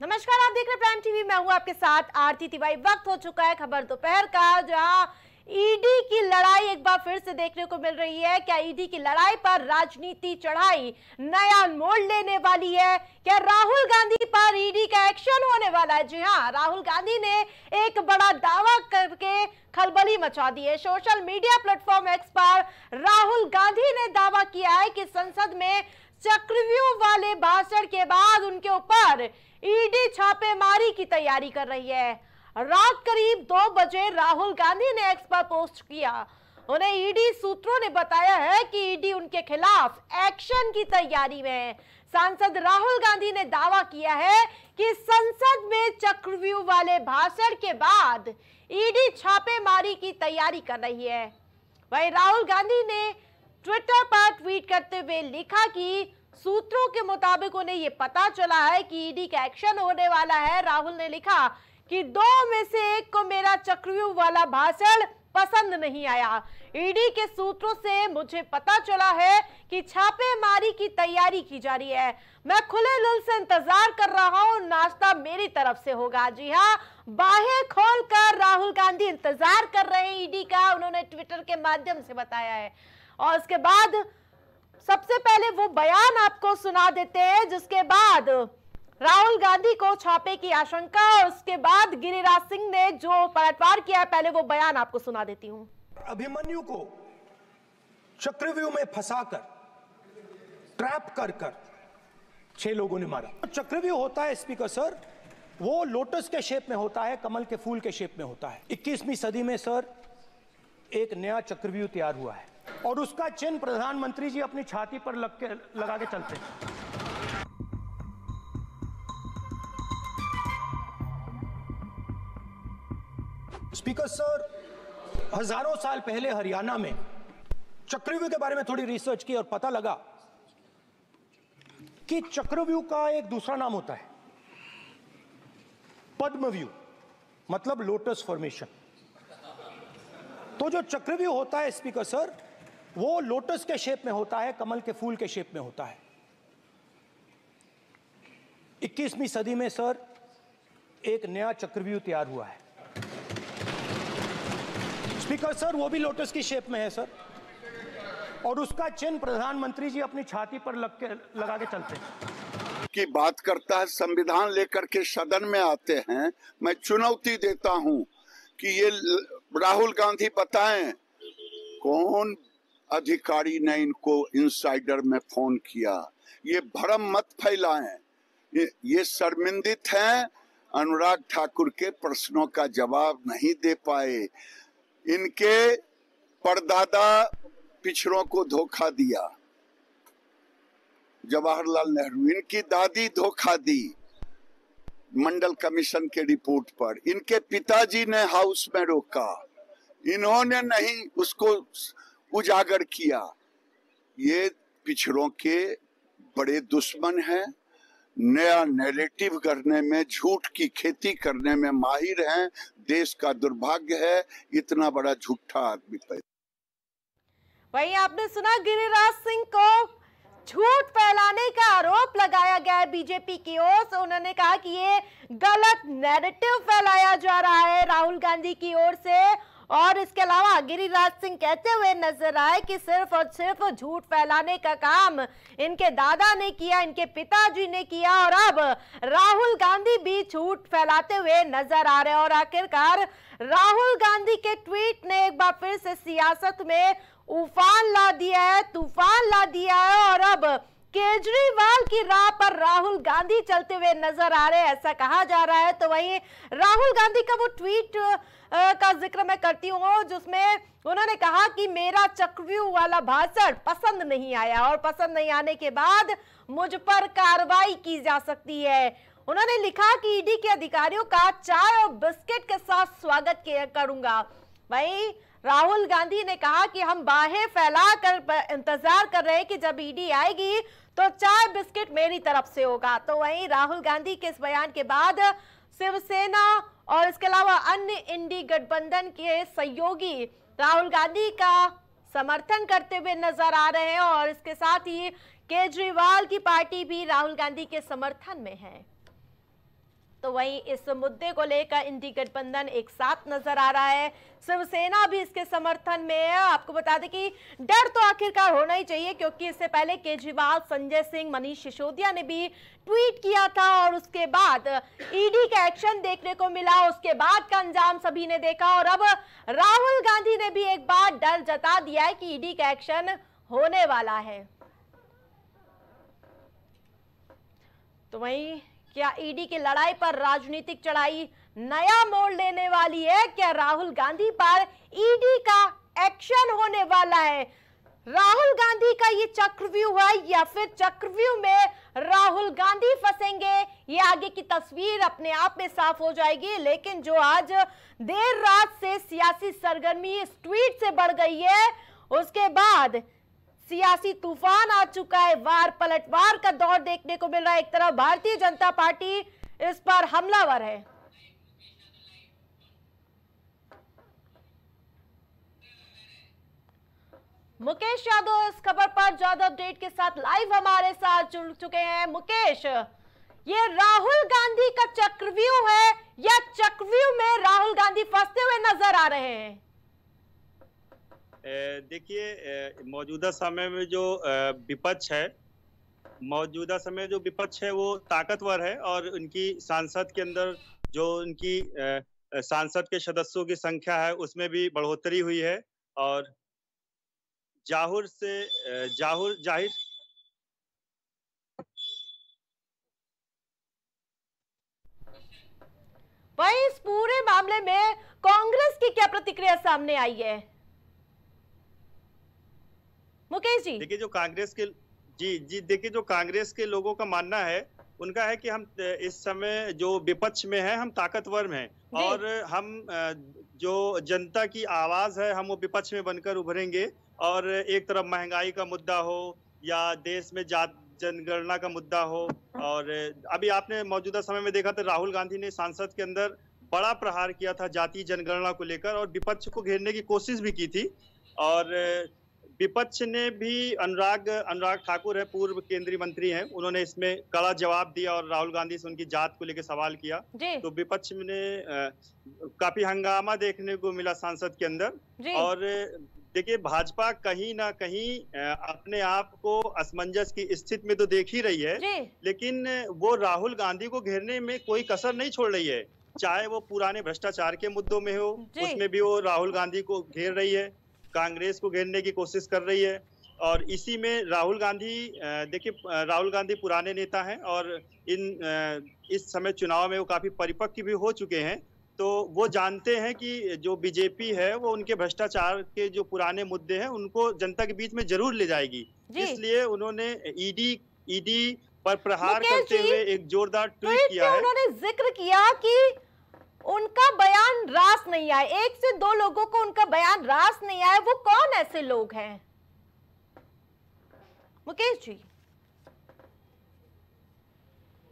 नमस्कार, आप देख रहे प्राइम टीवी मैं हूँ आपके साथ आरती तिवारी। वक्त हो चुका है खबर दोपहर का, जहाँ ईडी की लड़ाई एक बार फिर से देखने को मिल रही है। क्या ईडी की लड़ाई पर राजनीति चढ़ाई नया मोड़ लेने वाली है? क्या राहुल गांधी पर ईडी का एक्शन होने वाला है? जी हाँ राहुल गांधी ने एक बड़ा दावा करके खलबली मचा दी है। सोशल मीडिया प्लेटफॉर्म एक्स पर राहुल गांधी ने दावा किया है कि संसद में चक्रव्यूह वाले भाषण के बाद उनके ऊपर ईडी छापेमारी की तैयारी कर रही है। रात करीब दो बजे राहुल गांधी ने एक्स पर पोस्ट किया। उन्हें ईडी सूत्रों ने बताया है कि ईडी उनके खिलाफ एक्शन की तैयारी में है। सांसद राहुल गांधी ने दावा किया है कि संसद में चक्रव्यूह वाले भाषण के बाद ईडी छापेमारी की तैयारी कर रही है। वहीं राहुल गांधी ने ट्विटर पर ट्वीट करते हुए लिखा कि सूत्रों के मुताबिक उन्हें यह पता चला है कि ईडी का एक्शन होने वाला है। राहुल ने लिखा कि दो में से एक को मेरा चक्रव्यूह वाला भाषण पसंद नहीं आया। ईडी के सूत्रों से मुझे पता चला है कि छापेमारी की तैयारी की जा रही है। मैं खुले दिल से इंतज़ार कर रहा हूँ। नाश्ता मेरी तरफ़ से होगा। जी हाँ बाहें खोल कर राहुल गांधी इंतज़ार कर रहे हैं ईडी का। उन्होंने ट्विटर के माध्यम से बताया है। और उसके बाद सबसे पहले वो बयान आपको सुना देते हैं, जिसके बाद राहुल गांधी को छापे की आशंका और उसके बाद गिरिराज सिंह ने जो पलटवार किया है, पहले वो बयान आपको सुना देती हूँ। अभिमन्यु को चक्रव्यूह में फंसाकर, ट्रैप कर कर छह लोगों ने मारा। चक्रव्यूह होता है, स्पीकर सर, वो लोटस के शेप में होता है, कमल के फूल के शेप में होता है। 21वीं सदी में, सर, एक नया चक्रव्यूह तैयार हुआ है। और उसका चिन्ह प्रधानमंत्री जी अपनी छाती पर लग के, लगा के चलते स्पीकर सर हज़ारों साल पहले हरियाणा में चक्रव्यूह के बारे में थोड़ी रिसर्च की और पता लगा कि चक्रव्यूह का एक दूसरा नाम होता है। पद्मव्यूह मतलब लोटस फॉर्मेशन तो जो चक्रव्यूह होता है स्पीकर सर वो लोटस के शेप में होता है, कमल के फूल के शेप में होता है। 21वीं सदी में सर एक नया चक्रव्यूह तैयार हुआ है। स्पीकर सर वो भी लोटस की शेप में है सर और उसका चिन्ह प्रधानमंत्री जी अपनी छाती पर लग के, लगा के चलते हैं। की बात करता है, संविधान लेकर के सदन में आते हैं, मैं चुनौती देता हूँ कि ये राहुल गांधी बताएँ, कौन अधिकारी ने इनको इनसाइडर में फ़ोन किया। ये भरम मत फैलाएँ। ये, ये शर्मिंदित हैं। अनुराग ठाकुर के प्रश्नों का जवाब नहीं दे पाए। इनके परदादा पिछड़ों को धोखा दिया। जवाहरलाल नेहरू इनकी दादी धोखा दी मंडल कमीशन के रिपोर्ट पर। इनके पिताजी ने हाउस में रोका। इन्होंने नहीं उसको उजागर किया। ये पिछड़ों के बड़े दुश्मन हैं। नया नैरेटिव करने में, झूठ की खेती करने में माहिर हैं। देश का दुर्भाग्य है, इतना बड़ा झूठा आदमी पैदा वही आपने सुना गिरिराज सिंह को झूठ फैलाने का आरोप लगाया गया है बीजेपी की ओर से। उन्होंने कहा कि ये गलत नैरेटिव फैलाया जा रहा है राहुल गांधी की ओर से। और इसके अलावा गिरिराज सिंह कहते हुए नज़र आए कि सिर्फ़ और सिर्फ़ झूठ फैलाने का काम इनके दादा ने किया, इनके पिताजी ने किया और अब राहुल गांधी भी झूठ फैलाते हुए नज़र आ रहे और आखिरकार राहुल गांधी के ट्वीट ने एक बार फिर से सियासत में उफान ला दिया है, तूफ़ान ला दिया है और अब केजरीवाल की राह पर राहुल गांधी चलते हुए नज़र आ रहे हैं, ऐसा कहा जा रहा है। तो वही राहुल गांधी का वो ट्वीट का ज़िक्र मैं करती हूँ, जिसमें उन्होंने कहा कि मेरा चक्रव्यूह वाला भाषण पसंद नहीं आया और पसंद नहीं आने के बाद मुझ पर कार्रवाई की जा सकती है। उन्होंने लिखा कि ईडी के अधिकारियों का चाय और बिस्किट के साथ स्वागत किया करूँगा। भाई राहुल गांधी ने कहा कि हम बाहें फैला कर इंतज़ार कर रहे हैं कि जब ईडी आएगी तो चाय बिस्किट मेरी तरफ़ से होगा। तो वहीं राहुल गांधी के इस बयान के बाद शिवसेना और इसके अलावा अन्य इंडी गठबंधन के सहयोगी राहुल गांधी का समर्थन करते हुए नज़र आ रहे हैं और इसके साथ ही केजरीवाल की पार्टी भी राहुल गांधी के समर्थन में है। तो वहीं इस मुद्दे को लेकर इंडी गठबंधन एक साथ नज़र आ रहा है। शिवसेना भी इसके समर्थन में है। आपको बता दें कि डर तो आखिरकार होना ही चाहिए, क्योंकि इससे पहले केजरीवाल, संजय सिंह, मनीष सिसोदिया ने भी ट्वीट किया था और उसके बाद ईडी का एक्शन देखने को मिला। उसके बाद का अंजाम सभी ने देखा और अब राहुल गांधी ने भी एक बार डर जता दिया है कि ईडी का एक्शन होने वाला है। तो वहीं क्या ईडी की लड़ाई पर राजनीतिक चढ़ाई नया मोड़ लेने वाली है? क्या राहुल गांधी पर ईडी का एक्शन होने वाला है? राहुल गांधी का ये चक्रव्यूह है या फिर चक्रव्यूह में राहुल गांधी फंसेंगे? ये आगे की तस्वीर अपने आप में साफ़ हो जाएगी, लेकिन जो आज देर रात से सियासी सरगर्मी इस ट्वीट से बढ़ गई है, उसके बाद सियासी तूफ़ान आ चुका है। वार पलटवार का दौर देखने को मिल रहा है। एक तरफ़ भारतीय जनता पार्टी इस पर हमलावर है। मुकेश यादव, इस खबर पर ज़्यादा अपडेट के साथ लाइव हमारे साथ जुड़ चुके हैं। मुकेश, ये राहुल गांधी का चक्रव्यूह है या चक्रव्यूह में राहुल गांधी फंसते हुए नज़र आ रहे हैं? देखिए मौजूदा समय में जो विपक्ष है, मौजूदा समय जो विपक्ष है वो ताकतवर है और उनकी सांसद के अंदर जो उनकी सांसद के सदस्यों की संख्या है उसमें भी बढ़ोतरी हुई है और जाहुर से जाहुर, ज़ाहिर। वही इस पूरे मामले में कांग्रेस की क्या प्रतिक्रिया सामने आई है? मुकेश जी। देखिए जो कांग्रेस के जी जी देखिए जो कांग्रेस के लोगों का मानना है उनका है कि हम इस समय जो विपक्ष में है हम ताकतवर में हैं। और हम जो जनता की आवाज़ है हम वो विपक्ष में बनकर उभरेंगे। और एक तरफ़ महँगाई का मुद्दा हो या देश में जात जनगणना का मुद्दा हो और अभी आपने मौजूदा समय में देखा था राहुल गांधी ने सांसद के अंदर बड़ा प्रहार किया था जाति जनगणना को लेकर और विपक्ष को घेरने की कोशिश भी की थी। और विपक्ष ने भी अनुराग अनुराग ठाकुर है पूर्व केंद्रीय मंत्री हैं। उन्होंने इसमें कड़ा जवाब दिया और राहुल गांधी से उनकी जात को लेकर सवाल किया। तो विपक्ष ने काफ़ी हंगामा देखने को मिला सांसद के अंदर। और देखिए भाजपा कहीं ना कहीं अपने आप को असमंजस की स्थिति में तो देख ही रही है। लेकिन वो राहुल गांधी को घेरने में कोई कसर नहीं छोड़ रही है। चाहे वो पुराने भ्रष्टाचार के मुद्दों में हो उसमें भी वो राहुल गांधी को घेर रही है। कांग्रेस को घेरने की कोशिश कर रही है। और इसी में राहुल गांधी देखिए राहुल गांधी पुराने नेता हैं और इन इस समय चुनाव में वो काफ़ी परिपक्व भी हो चुके हैं। तो वो जानते हैं कि जो बीजेपी है वो उनके भ्रष्टाचार के जो पुराने मुद्दे हैं उनको जनता के बीच में ज़रूर ले जाएगी। इसलिए उन्होंने ईडी ईडी पर प्रहार करते हुए एक जोरदार ट्वीट किया है। उन्होंने ज़िक्र किया कि उनका बयान रास नहीं आया एक से दो लोगों को उनका बयान रास नहीं आया वो कौन ऐसे लोग हैं? मुकेश जी।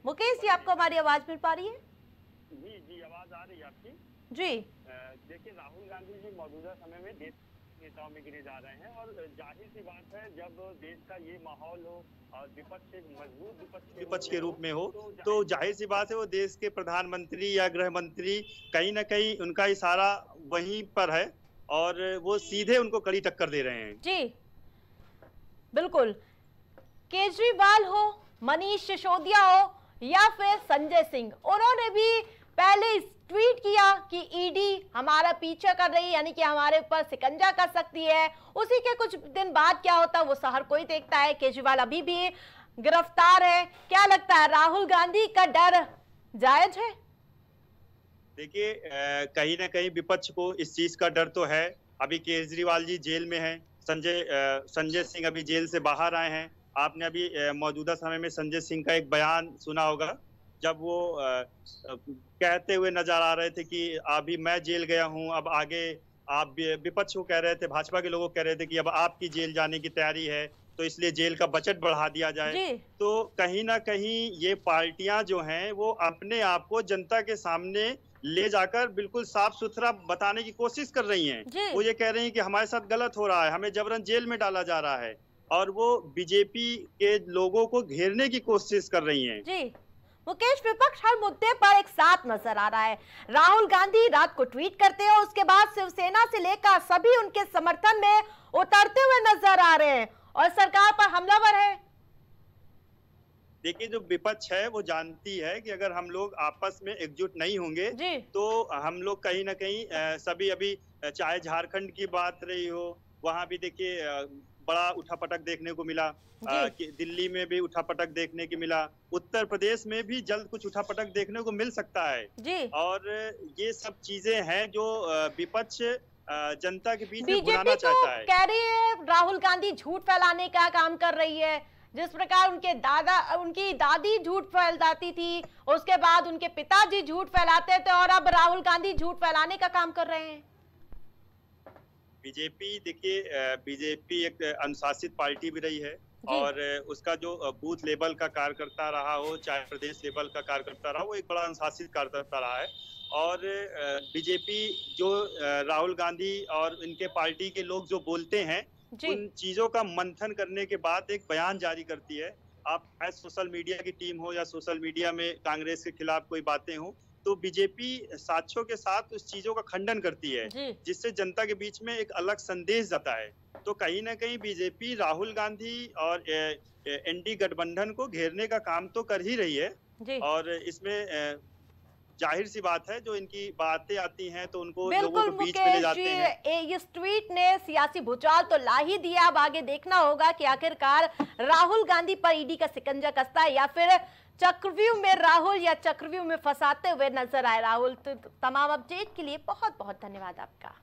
मुकेश जी आपको हमारी आवाज़ मिल पा रही है? जी जी आवाज़ आ रही है आपकी। जी। देखिए राहुल गांधी जी मौजूदा समय में देश नेताओं में गिने जा रहे हैं। और ज़ाहिर सी बात है जब देश का ये माहौल हो और विपक्ष एक मज़बूत विपक्ष विपक्ष के रूप में हो तो ज़ाहिर सी बात है वो देश के प्रधानमंत्री या गृह मंत्री कहीं ना कहीं उनका इशारा वहीं पर है और वो सीधे उनको कड़ी टक्कर दे रहे हैं। जी बिल्कुल। केजरीवाल हो मनीष सिसोदिया हो या फिर संजय सिंह उन्होंने भी पहले ट्वीट किया कि ईडी हमारा पीछा कर रही है, यानी कि हमारे ऊपर सिकंजा कर सकती है। उसी के कुछ दिन बाद क्या होता वो हर कोई देखता है। केजरीवाल अभी भी गिरफ़्तार है। क्या लगता है, राहुल गांधी का डर जायज़ है? देखिए कहीं ना कहीं विपक्ष को इस चीज़ का डर तो है। अभी केजरीवाल जी जेल में हैं। संजय संजय सिंह अभी जेल से बाहर आए हैं। आपने अभी मौजूदा समय में संजय सिंह का एक बयान सुना होगा। जब वो कहते हुए नज़र आ रहे थे कि अभी मैं जेल गया हूँ अब आगे आप विपक्ष को कह रहे थे भाजपा के लोगों कह रहे थे कि अब आपकी जेल जाने की तैयारी है तो इसलिए जेल का बजट बढ़ा दिया जाए। तो कहीं ना कहीं ये पार्टियाँ जो हैं वो अपने आप को जनता के सामने ले जाकर बिल्कुल साफ़ सुथरा बताने की कोशिश कर रही हैं। वो ये कह रही हैं कि हमारे साथ गलत हो रहा है हमें जबरन जेल में डाला जा रहा है और वो बीजेपी के लोगों को घेरने की कोशिश कर रही हैं। जी। मुकेश विपक्ष हर मुद्दे पर एक साथ नज़र आ रहा है। राहुल गांधी रात को ट्वीट करते हैं उसके बाद शिवसेना से लेकर सभी उनके समर्थन में उतरते हुए नज़र आ रहे हैं और सरकार पर हमलावर है। देखिए जो विपक्ष है वो जानती है कि अगर हम लोग आपस में एकजुट नहीं होंगे तो हम लोग कहीं ना कहीं सभी अभी चाहे झारखंड की बात रही हो वहाँ भी देखिए बड़ा उठापटक देखने को मिला। जी। कि दिल्ली में भी उठापटक देखने को मिला। उत्तर प्रदेश में भी जल्द कुछ उठापटक देखने को मिल सकता है। जी। और ये सब चीज़ें हैं जो विपक्ष जनता के बीच में बुलाना तो चाहता है। कह रही है राहुल गांधी झूठ फैलाने का काम कर रही है। जिस प्रकार उनके दादा उनकी दादी झूठ फैलाती थी उसके बाद उनके पिताजी झूठ फैलाते थे और अब राहुल गांधी झूठ फैलाने का काम कर रहे हैं। बीजेपी देखिए बीजेपी एक अनुशासित पार्टी भी रही है और उसका जो बूथ लेवल का कार्यकर्ता रहा हो चाहे प्रदेश लेवल का कार्यकर्ता रहा हो वो एक बड़ा अनुशासित कार्यकर्ता रहा है। और बीजेपी जो राहुल गांधी और इनके पार्टी के लोग जो बोलते हैं उन चीज़ों का मंथन करने के बाद एक बयान जारी करती है। आप सोशल मीडिया की टीम हो या सोशल मीडिया में कांग्रेस के खिलाफ कोई बातें हो तो बीजेपी साक्ष्यों के साथ उस चीज़ों का खंडन करती है जिससे जनता के बीच में एक अलग संदेश जाता है। तो कहीं ना कहीं बीजेपी राहुल गांधी और एनडी गठबंधन को घेरने का काम तो कर ही रही है। और इसमें ज़ाहिर सी बात है जो इनकी बातें आती हैं तो उनको लोगों बिल्कुल को बीच में ले जाते हैं। इस ट्वीट ने सियासी भूचाल तो ला ही दिया। अब आगे देखना होगा कि आखिरकार राहुल गांधी पर ईडी का सिकंजा कसता है या फिर चक्रव्यूह में राहुल या चक्रव्यूह में फंसाते हुए नज़र आए। राहुल तो तमाम अपडेट के लिए बहुत बहुत धन्यवाद आपका।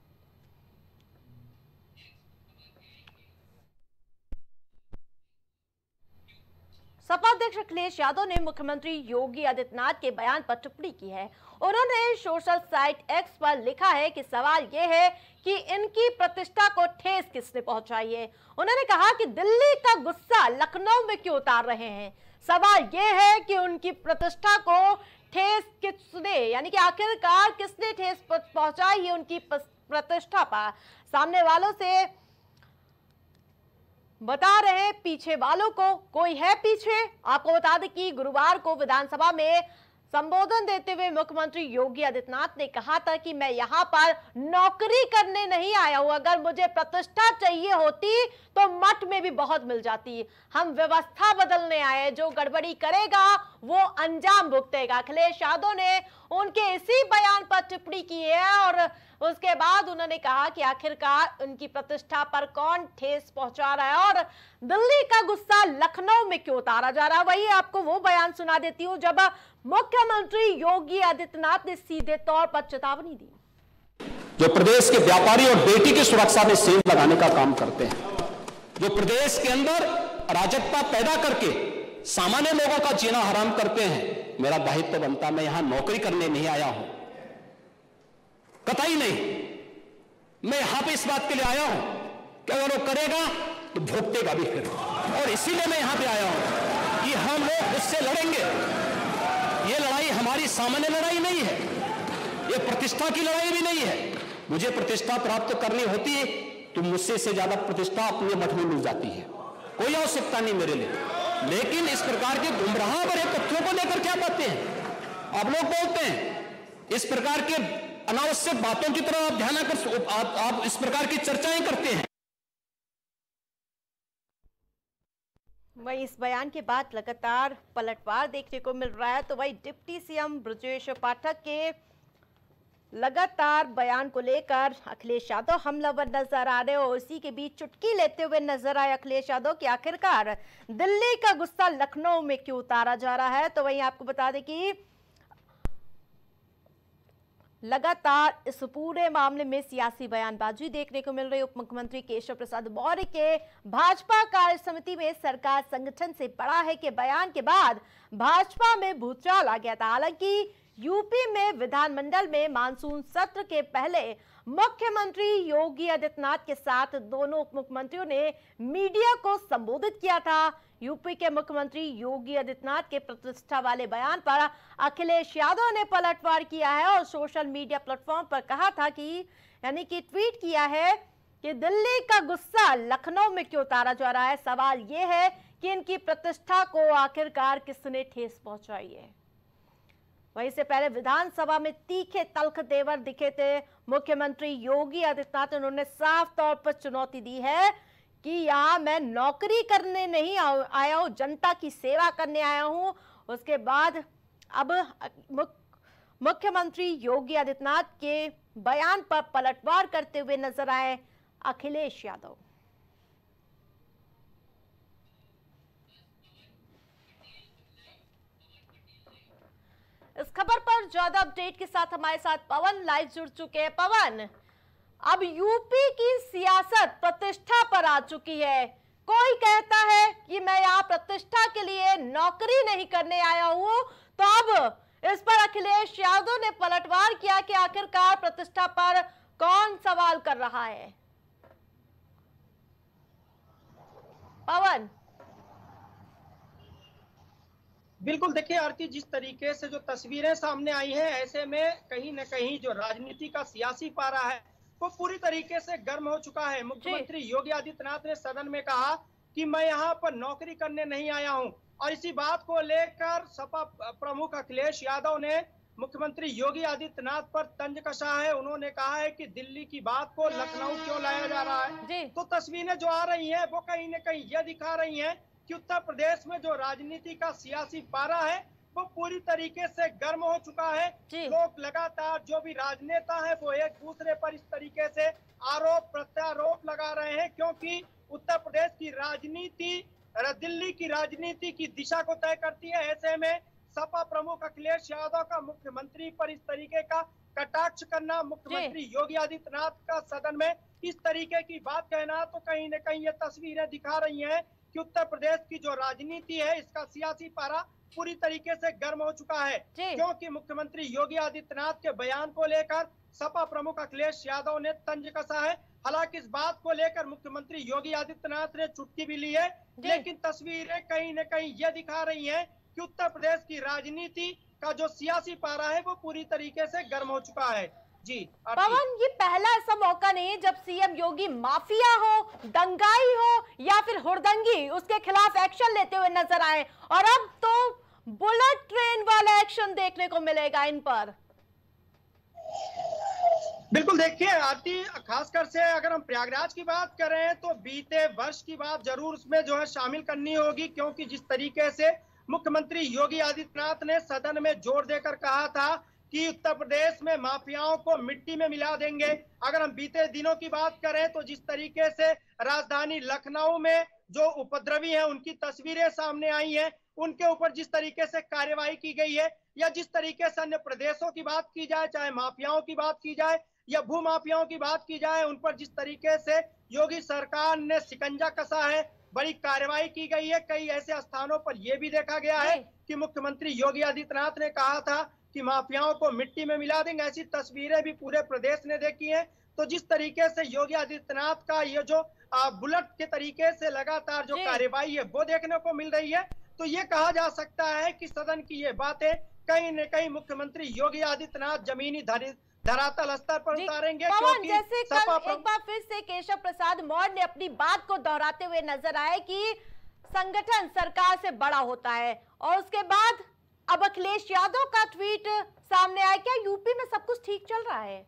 सपा अध्यक्ष अखिलेश यादव ने मुख्यमंत्री योगी आदित्यनाथ के बयान पर टिप्पणी की है। उन्होंने सोशल साइट एक्स पर लिखा है कि सवाल यह है कि इनकी प्रतिष्ठा को ठेस किसने पहुंचाई है? उन्होंने कहा कि दिल्ली का गुस्सा लखनऊ में क्यों उतार रहे हैं? सवाल यह है कि उनकी प्रतिष्ठा को ठेस किसने यानी कि आखिरकार किसने ठेस पहुंचाई है उनकी प्रतिष्ठा पर? सामने वालों से बता रहे पीछे वालों को, कोई है पीछे? आपको बता दें कि गुरुवार को विधानसभा में संबोधन देते हुए मुख्यमंत्री योगी आदित्यनाथ ने कहा था कि मैं यहाँ पर नौकरी करने नहीं आया हूँ। अगर मुझे प्रतिष्ठा चाहिए होती तो मठ में भी बहुत मिल जाती। हम व्यवस्था बदलने आए, जो गड़बड़ी करेगा, वो अंजाम भुगतेगा। अखिलेश यादव ने उनके इसी बयान पर टिप्पणी की है और उसके बाद उन्होंने कहा कि आखिरकार उनकी प्रतिष्ठा पर कौन ठेस पहुँचा रहा है और दिल्ली का गुस्सा लखनऊ में क्यों उतारा जा रहा है? वही आपको वो बयान सुना देती हूँ, जब मुख्यमंत्री योगी आदित्यनाथ ने सीधे तौर पर चेतावनी दी। जो प्रदेश के व्यापारी और बेटी की सुरक्षा में सेंध लगाने का काम करते हैं, जो प्रदेश के अंदर अराजकता पैदा करके सामान्य लोगों का जीना हराम करते हैं, मेरा दायित्व तो बनता मैं यहाँ नौकरी करने नहीं आया हूँ। कतई नहीं, मैं यहाँ पे इस बात के लिए आया हूँ कि अगर वो करेगा तो भोगतेगा भी फिर। और इसीलिए मैं यहाँ पे आया हूँ कि हम लोग उससे लड़ेंगे। ये लड़ाई हमारी सामान्य लड़ाई नहीं है। ये प्रतिष्ठा की लड़ाई भी नहीं है। मुझे प्रतिष्ठा प्राप्त करनी होती है तो मुझसे से ज़्यादा प्रतिष्ठा अपने मठ में मिल जाती है। कोई आवश्यकता नहीं मेरे लिए। लेकिन इस प्रकार के गुमराह भरे तथ्यों को लेकर क्या बातें हैं? आप लोग बोलते हैं इस प्रकार के अनावश्यक बातों की तरफ़ आप ध्यान कर आप, आप इस प्रकार की चर्चाएँ करते हैं। वही इस बयान के बाद लगातार पलटवार देखने को मिल रहा है तो वही डिप्टी सीएम ब्रजेश पाठक के लगातार बयान को लेकर अखिलेश यादव हमलावर नज़र आ रहे और उसी के बीच चुटकी लेते हुए नज़र आए अखिलेश यादव कि आखिरकार दिल्ली का गुस्सा लखनऊ में क्यों उतारा जा रहा है। तो वही आपको बता दें कि लगातार इस पूरे मामले में सियासी बयानबाजी देखने को मिल रही उप मुख्यमंत्री केशव प्रसाद मौर्य के। भाजपा कार्य समिति में सरकार संगठन से पड़ा है के बयान के बाद भाजपा में भूचाल आ गया था। हालाँकि यूपी में विधानमंडल में मानसून सत्र के पहले मुख्यमंत्री योगी आदित्यनाथ के साथ दोनों उप मुख्यमंत्रियों ने मीडिया को संबोधित किया था। यूपी के मुख्यमंत्री योगी आदित्यनाथ के प्रतिष्ठा वाले बयान पर अखिलेश यादव ने पलटवार किया है और सोशल मीडिया प्लेटफॉर्म पर कहा था कि, यानी कि ट्वीट किया है कि दिल्ली का गुस्सा लखनऊ में क्यों उतारा जा रहा है? सवाल यह है कि इनकी प्रतिष्ठा को आखिरकार किसने ठेस पहुंचाई है? वहीं से पहले विधानसभा में तीखे तलख देवर दिखे थे। मुख्यमंत्री योगी आदित्यनाथ उन्होंने साफ़ तौर पर चुनौती दी है कि यहाँ मैं नौकरी करने नहीं आया हूँ, जनता की सेवा करने आया हूँ। उसके बाद अब मुख्यमंत्री योगी आदित्यनाथ के बयान पर पलटवार करते हुए नज़र आए अखिलेश यादव। इस खबर पर ज़्यादा अपडेट के साथ हमारे साथ पवन लाइव जुड़ चुके हैं। पवन, अब यूपी की सियासत प्रतिष्ठा पर आ चुकी है। कोई कहता है कि मैं यहाँ प्रतिष्ठा के लिए नौकरी नहीं करने आया हूँ तो अब इस पर अखिलेश यादव ने पलटवार किया कि आखिरकार प्रतिष्ठा पर कौन सवाल कर रहा है। पवन बिल्कुल देखिए आरती जिस तरीके से जो तस्वीरें सामने आई हैं ऐसे में कहीं न कहीं जो राजनीति का सियासी पारा है वो पूरी तरीके से गर्म हो चुका है। मुख्यमंत्री योगी आदित्यनाथ ने सदन में कहा कि मैं यहाँ पर नौकरी करने नहीं आया हूँ। और इसी बात को लेकर सपा प्रमुख अखिलेश यादव ने मुख्यमंत्री योगी आदित्यनाथ पर तंज कसा है। उन्होंने कहा है कि दिल्ली की बात को लखनऊ क्यों लाया जा रहा है? तो तस्वीरें जो आ रही हैं वो कहीं न कहीं ये दिखा रही हैं कि उत्तर प्रदेश में जो राजनीति का सियासी पारा है वो पूरी तरीके से गर्म हो चुका है। लोग लगातार जो भी राजनेता है वो एक दूसरे पर इस तरीके से आरोप प्रत्यारोप लगा रहे हैं क्योंकि उत्तर प्रदेश की राजनीति दिल्ली की राजनीति की दिशा को तय करती है। ऐसे में सपा प्रमुख अखिलेश यादव का मुख्यमंत्री पर इस तरीके का कटाक्ष करना मुख्यमंत्री योगी आदित्यनाथ का सदन में इस तरीके की बात कहना तो कहीं न कहीं ये तस्वीरें दिखा रही हैं कि उत्तर प्रदेश की जो राजनीति है इसका सियासी पारा पूरी तरीके से गर्म हो चुका है। क्योंकि मुख्यमंत्री योगी आदित्यनाथ के बयान को लेकर सपा प्रमुख अखिलेश यादव ने तंज कसा है। हालाँकि इस बात को लेकर मुख्यमंत्री योगी आदित्यनाथ ने चुटकी भी ली है। लेकिन तस्वीरें कहीं न कहीं ये दिखा रही है कि उत्तर प्रदेश की राजनीति का जो सियासी पारा है वो पूरी तरीके से गर्म हो चुका है। जी पवन ये पहला ऐसा मौका नहीं है जब सीएम योगी माफिया हो दंगाई हो या फिर हुड़दंगी उसके खिलाफ एक्शन लेते हुए नज़र आए। और अब तो बुलेट ट्रेन वाला एक्शन देखने को मिलेगा इन पर। बिल्कुल देखिए आरती खासकर से अगर हम प्रयागराज की बात करें तो बीते वर्ष की बात ज़रूर उसमें जो है शामिल करनी होगी क्योंकि जिस तरीके से मुख्यमंत्री योगी आदित्यनाथ ने सदन में ज़ोर देकर कहा था कि उत्तर प्रदेश में माफियाओं को मिट्टी में मिला देंगे। अगर हम बीते दिनों की बात करें तो जिस तरीके से राजधानी लखनऊ में जो उपद्रवी हैं उनकी तस्वीरें सामने आई हैं उनके ऊपर जिस तरीके से कार्यवाही की गई है या जिस तरीके से अन्य प्रदेशों की बात की जाए चाहे माफियाओं की बात की जाए या भू माफियाओं की बात की जाए उन पर जिस तरीके से योगी सरकार ने सिकंजा कसा है बड़ी कार्रवाई की गई है। कई ऐसे स्थानों पर यह भी देखा गया है कि मुख्यमंत्री योगी आदित्यनाथ ने कहा था कि माफियाओं को मिट्टी में मिला देंगे ऐसी तस्वीरें भी पूरे प्रदेश ने देखी है। तो जिस तरीके से योगी आदित्यनाथ का ये जो बुलेट के तरीके से लगातार जो कार्यवाही है वो देखने को मिल रही है। तो ये कहा जा सकता है कि सदन की ये बातें कहीं न कहीं मुख्यमंत्री योगी आदित्यनाथ जमीनी धरातल स्तर पर उतारेंगे क्योंकि जैसे कल एक बार फिर से केशव प्रसाद मौर्य ने अपनी बात को दोहराते हुए नज़र आए कि संगठन सरकार से बड़ा होता है और उसके बाद अब अखिलेश यादव का ट्वीट सामने आया, क्या यूपी में सब कुछ ठीक चल रहा है?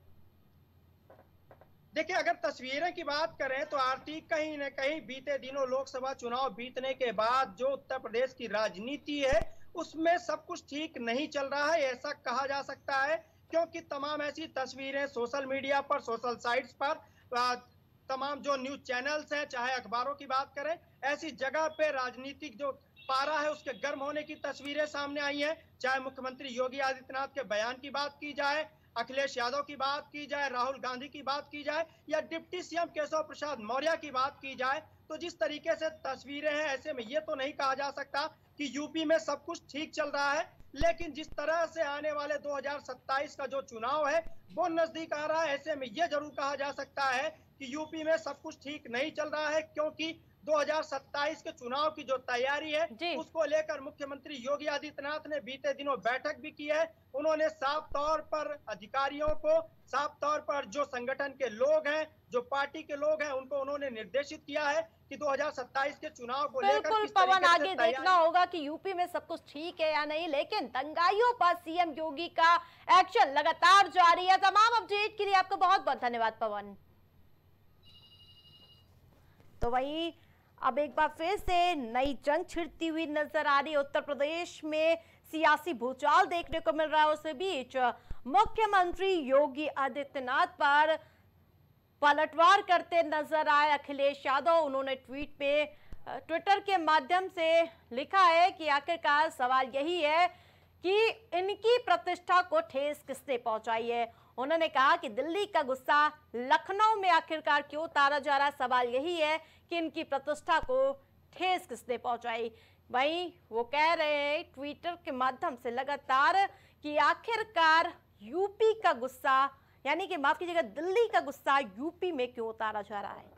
देखिए, अगर तस्वीरें की बात करें तो आरती कहीं न कहीं बीते दिनों लोकसभा चुनाव बीतने के बाद जो उत्तर प्रदेश की राजनीति है, उसमें सब कुछ ठीक नहीं चल रहा है, ऐसा कहा जा सकता है, क्योंकि तमाम ऐसी तस्वीरें सोशल मीडिया पर, सोशल साइट्स पर तमाम जो न्यूज़ चैनल्स हैं, चाहे अखबारों की बात करें, ऐसी जगह पे राजनीतिक जो पारा है, उसके गर्म होने की तस्वीरें सामने आई हैं। चाहे मुख्यमंत्री योगी आदित्यनाथ के बयान की बात की जाए, अखिलेश यादव की बात की जाए, राहुल गांधी की बात की जाए, या डिप्टी सीएम केशव प्रसाद मौर्य की बात की जाए तो जिस तरीके से तस्वीरें हैं, ऐसे में ये तो नहीं कहा जा सकता कि यूपी में सब कुछ ठीक चल रहा है। लेकिन जिस तरह से आने वाले 2027 का जो चुनाव है, वो नज़दीक आ रहा है, ऐसे में ये ज़रूर कहा जा सकता है कि यूपी में सब कुछ ठीक नहीं चल रहा है, क्योंकि 2027 के चुनाव की जो तैयारी है उसको लेकर मुख्यमंत्री योगी आदित्यनाथ ने बीते दिनों बैठक भी की है। उन्होंने साफ़ तौर पर अधिकारियों को साफ़ तौर पर जो संगठन के लोग हैं जो पार्टी के लोग हैं उनको उन्होंने निर्देशित किया है कि 2027 के चुनाव को लेकर बिल्कुल पवन आगे देखना होगा कि यूपी में सब कुछ ठीक है या नहीं लेकिन दंगाइयों पर सीएम योगी का एक्शन लगातार जारी है। तमाम अपडेट के लिए आपको बहुत बहुत धन्यवाद पवन। तो वही अब एक बार फिर से नई जंग छिड़ती हुई नज़र आ रही है। उत्तर प्रदेश में सियासी भूचाल देखने को मिल रहा है। उस बीच मुख्यमंत्री योगी आदित्यनाथ पर पलटवार करते नज़र आए। अखिलेश यादव, उन्होंने ट्वीट पे ट्विटर के माध्यम से लिखा है कि आखिरकार सवाल यही है कि इनकी प्रतिष्ठा को ठेस किसने पहुंचाई है? उन्होंने कहा कि दिल्ली का गुस्सा लखनऊ में आखिरकार क्यों उतारा जा रहा सवाल यही है कि इनकी प्रतिष्ठा को ठेस किसने पहुंचाई? वहीं वो कह रहे हैं, ट्विटर के माध्यम से लगातार कि आखिरकार यूपी का गुस्सा, यानी कि माफ़ कीजिएगा, दिल्ली का गुस्सा यूपी में क्यों उतारा जा रहा है?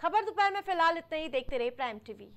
खबर दोपहर में फ़िलहाल इतना ही देखते रहे प्राइम टीवी